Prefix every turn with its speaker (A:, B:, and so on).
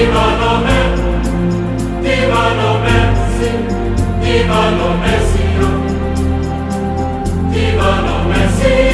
A: Divano Messio, Divano Messio.